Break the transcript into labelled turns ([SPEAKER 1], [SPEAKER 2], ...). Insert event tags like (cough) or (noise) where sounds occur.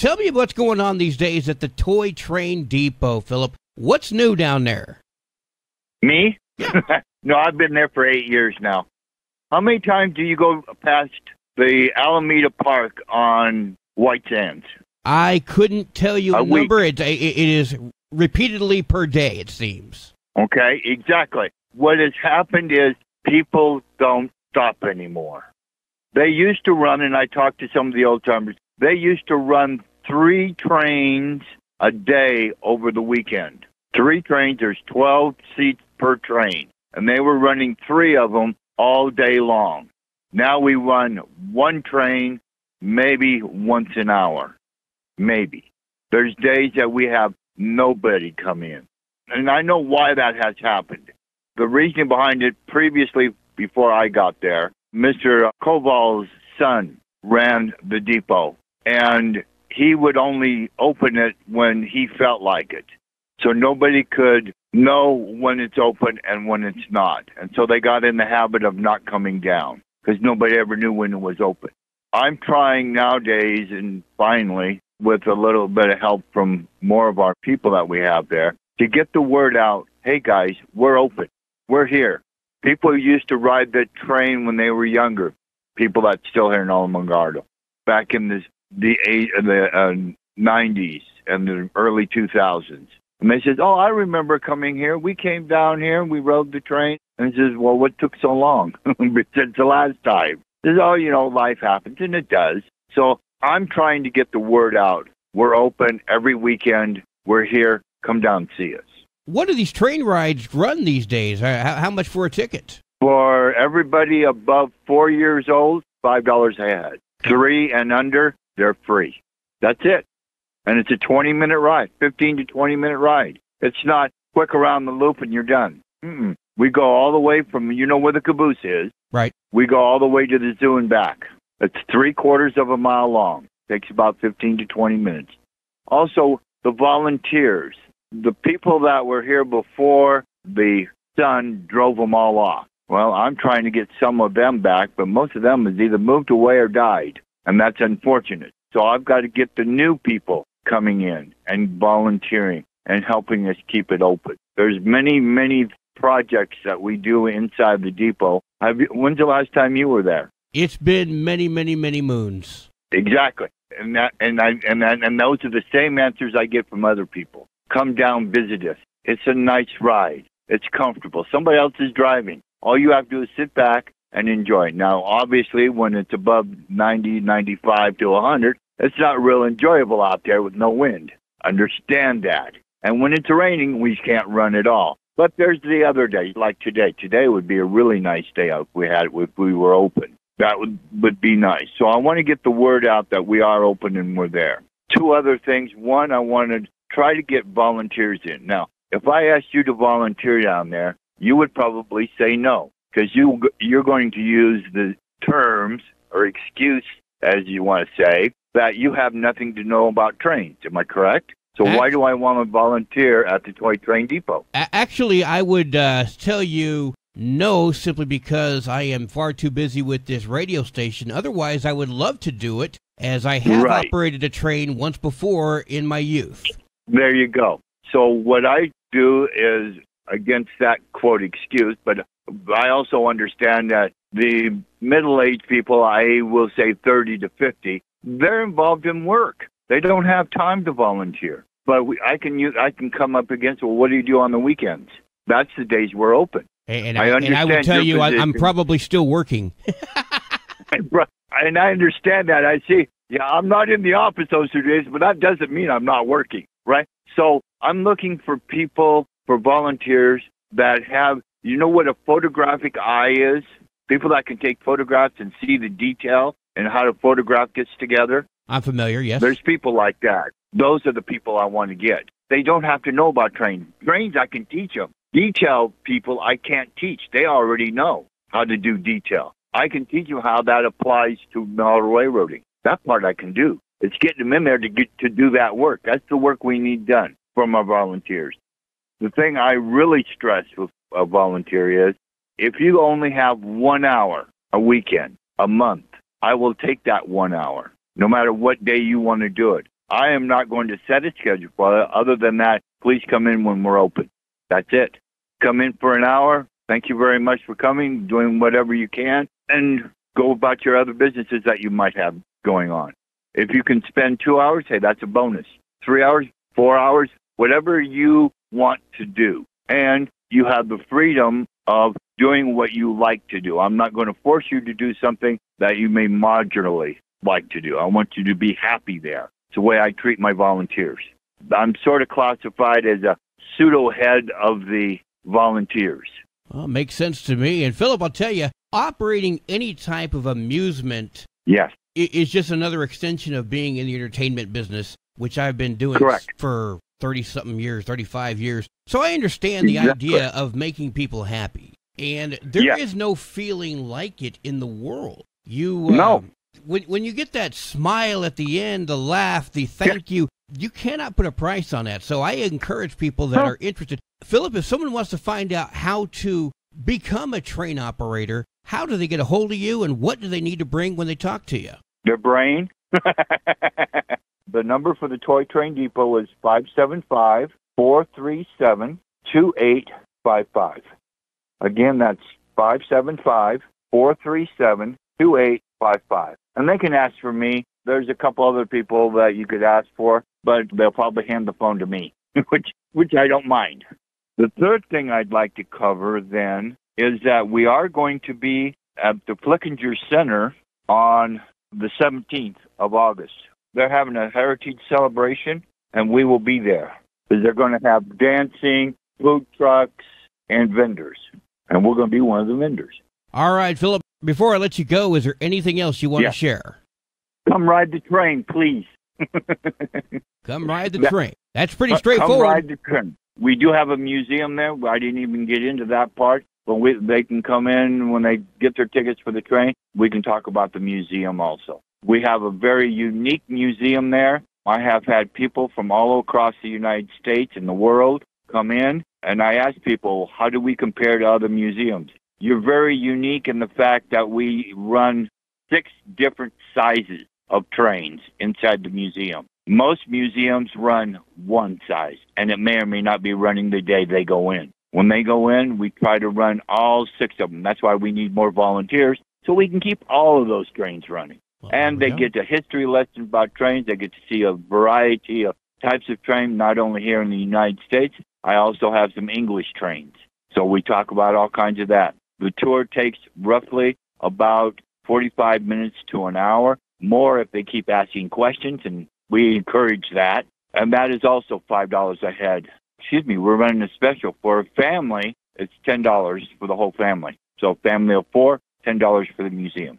[SPEAKER 1] Tell me what's going on these days at the Toy Train Depot, Phillip. What's new down there?
[SPEAKER 2] Me? (laughs) no, I've been there for eight years now. How many times do you go past the Alameda Park on White Sands?
[SPEAKER 1] I couldn't tell you a,
[SPEAKER 2] A
[SPEAKER 1] number. It, it, it is repeatedly per day, it seems.
[SPEAKER 2] Okay, exactly. What has happened is people don't stop anymore. They used to run, and I talked to some of the old timers, they used to run three trains a day over the weekend. Three trains, there's 12 seats per train, and they were running three of them all day long. Now we run one train maybe once an hour. Maybe. There's days that we have nobody come in. And I know why that has happened. The reason behind it, previously, before I got there, Mr. Koval's son ran the depot, and he would only open it when he felt like it. So nobody could know when it's open and when it's not. And so they got in the habit of not coming down because nobody ever knew when it was open. I'm trying nowadays, and finally, with a little bit of help from more of our people that we have there, to get the word out hey guys, we're open. We're here. People used to ride the train when they were younger, people that's still here in Alamogordo, back in the, the, eight, and the uh, 90s and the early 2000s. And they said, Oh, I remember coming here. We came down here and we rode the train. And he says, Well, what took so long? (laughs) Since the last time. He says, Oh, you know, life happens, and it does. So I'm trying to get the word out. We're open every weekend. We're here. Come down and see us.
[SPEAKER 1] What do these train rides run these days? Uh, How, much for a ticket?
[SPEAKER 2] For everybody above four years old, $5 a head. Three and under, they're free. That's it. And it's a 20 minute ride, 15 to 20 minute ride. It's not quick around the loop and you're done. Mm-mm. We go all the way from, you know where the caboose is.
[SPEAKER 1] Right.
[SPEAKER 2] We go all the way to the zoo and back. It's three quarters of a mile long. Takes about 15 to 20 minutes. Also, the volunteers, the people that were here before the son drove them all off. Well, I'm trying to get some of them back, but most of them has either moved away or died, and that's unfortunate. So I've got to get the new people coming in and volunteering and helping us keep it open. There's many, many projects that we do inside the depot. Have you, when's the last time you were there?
[SPEAKER 1] It's been many, many, many moons.
[SPEAKER 2] Exactly. And that and I and that, and those are the same answers I get from other people. Come down, visit us. It's a nice ride. It's comfortable. Somebody else is driving. All you have to do is sit back and enjoy. Now, obviously, when it's above 90, 95 to 100, it's not real enjoyable out there with no wind. Understand that. And when it's raining, we can't run at all. But there's the other days, like today. Today would be a really nice day if we had if we were open. That would would be nice. So I want to get the word out that we are open and we're there. Two other things. One, I want to try to get volunteers in. Now, if I asked you to volunteer down there, you would probably say no because you you're going to use the terms or excuse, as you want to say, that you have nothing to know about trains. Am I correct? So why do I want to volunteer at the toy train depot?
[SPEAKER 1] A- actually, I would uh, tell you no, simply because I am far too busy with this radio station. Otherwise, I would love to do it, as I have
[SPEAKER 2] Right.
[SPEAKER 1] operated a train once before in my youth.
[SPEAKER 2] There you go. So what I do is against that quote excuse, but I also understand that the middle-aged people, I will say 30 to 50, they're involved in work. They don't have time to volunteer. But we, I can use, I can come up against. Well, what do you do on the weekends? That's the days we're open.
[SPEAKER 1] And,
[SPEAKER 2] I
[SPEAKER 1] and I would tell you, I, I'm probably still working. (laughs) (laughs)
[SPEAKER 2] And I understand that. I see. Yeah, I'm not in the office those two days, but that doesn't mean I'm not working, right? So I'm looking for people, for volunteers that have, you know what a photographic eye is? People that can take photographs and see the detail and how the photograph gets together.
[SPEAKER 1] I'm familiar, yes.
[SPEAKER 2] There's people like that. Those are the people I want to get. They don't have to know about trains. Trains, I can teach them. Detail people, I can't teach. They already know how to do detail. I can teach you how that applies to model railroading. That part I can do. It's getting them in there to get to do that work. That's the work we need done from our volunteers. The thing I really stress with a volunteer is if you only have one hour a weekend, a month, I will take that one hour, no matter what day you want to do it. I am not going to set a schedule for it. Other than that, please come in when we're open. That's it. Come in for an hour. Thank you very much for coming, doing whatever you can, and go about your other businesses that you might have going on. If you can spend two hours, hey, that's a bonus. Three hours, four hours, whatever you want to do. And you have the freedom of doing what you like to do. I'm not going to force you to do something that you may marginally like to do. I want you to be happy there. It's the way I treat my volunteers. I'm sort of classified as a pseudo head of the volunteers.
[SPEAKER 1] Well, makes sense to me. And Phillip, I'll tell you, operating any type of amusement
[SPEAKER 2] yes.
[SPEAKER 1] is just another extension of being in the entertainment business, which I've been doing
[SPEAKER 2] Correct.
[SPEAKER 1] for 30 something years, 35 years. So I understand the
[SPEAKER 2] Exactly.
[SPEAKER 1] idea of making people happy. And there is
[SPEAKER 2] Yes.
[SPEAKER 1] no feeling like it in the world. You uh,
[SPEAKER 2] No.
[SPEAKER 1] when when you get that smile at the end, the laugh, the thank you, you cannot put a price on that. So I encourage people that
[SPEAKER 2] No.
[SPEAKER 1] are interested. Phillip, if someone wants to find out how to become a train operator, how do they get a hold of you and what do they need to bring when they talk to you?
[SPEAKER 2] Their brain. (laughs) the number for the Toy Train Depot is 575 437 2855. Again, that's 575 437 2855. And they can ask for me. There's a couple other people that you could ask for, but they'll probably hand the phone to me, (laughs) which which I don't mind. The third thing I'd like to cover then is that we are going to be at the Flickinger Center on the 17th of August. They're having a heritage celebration, and we will be there. They're going to have dancing, food trucks, and vendors. And we're going to be one of the vendors.
[SPEAKER 1] All right, Phillip, before I let you go, is there anything else you want
[SPEAKER 2] Yeah.
[SPEAKER 1] to share?
[SPEAKER 2] Come ride the train, please. (laughs) (laughs)
[SPEAKER 1] Come ride the train. That's pretty straightforward.
[SPEAKER 2] Come ride the train. We do have a museum there. I didn't even get into that part. But we, they can come in when they get their tickets for the train. We can talk about the museum also. We have a very unique museum there. I have had people from all across the United States and the world come in, and I ask people, how do we compare to other museums? You're very unique in the fact that we run six different sizes of trains inside the museum. Most museums run one size, and it may or may not be running the day they go in. When they go in, we try to run all six of them. That's why we need more volunteers so we can keep all of those trains running.
[SPEAKER 1] Well,
[SPEAKER 2] And they
[SPEAKER 1] go.
[SPEAKER 2] get a history lesson about trains. They get to see a variety of types of train, not only here in the United States. I also have some English trains. So we talk about all kinds of that. The tour takes roughly about 45 minutes to an hour, more if they keep asking questions, and we encourage that. And that is also $5 a head. Excuse me, we're running a special for a family. It's $10 for the whole family. So family of four, $10 for the museum.